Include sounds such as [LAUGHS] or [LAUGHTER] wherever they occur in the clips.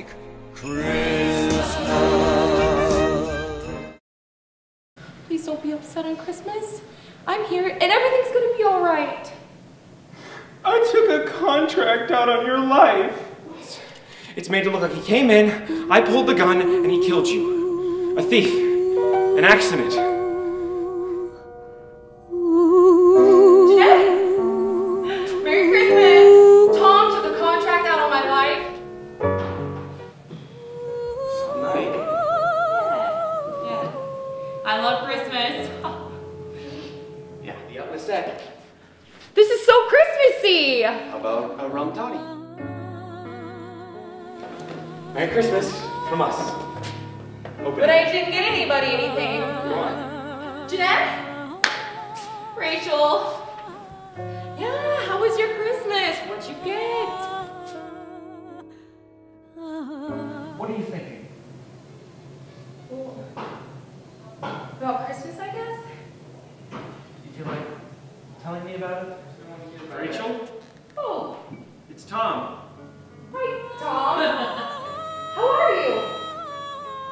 like Christmas. Please don't be upset on Christmas. I'm here and everything's gonna be alright. I took a contract out on your life. It's made to look like he came in, I pulled the gun, and he killed you. A thief. An accident. I love Christmas. [LAUGHS] Yeah, the up was set. This is so Christmassy! How about a rum toddy? Merry Christmas from us. Open But it. I didn't get anybody anything. Go on. Jeanette? Rachel? Yeah, how was your Christmas? What'd you get? What are you thinking? Christmas, I guess? You feel like telling me about it? Rachel, Oh, it's Tom. hi, Tom. How are you?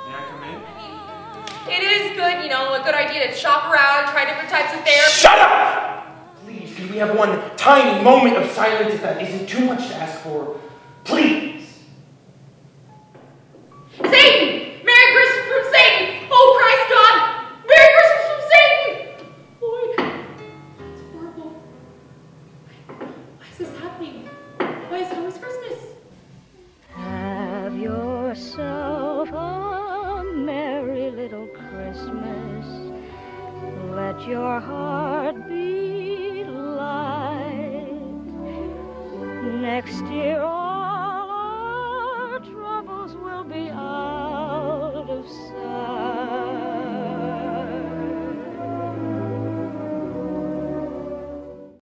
May I come in? It is good, you know, a good idea to shop around, try different types of therapy. Shut up! Please, can we have one tiny moment of silence if that isn't too much to ask for? Please! Why is it always Christmas? Have yourself a merry little Christmas. Let your heart be light. Next year,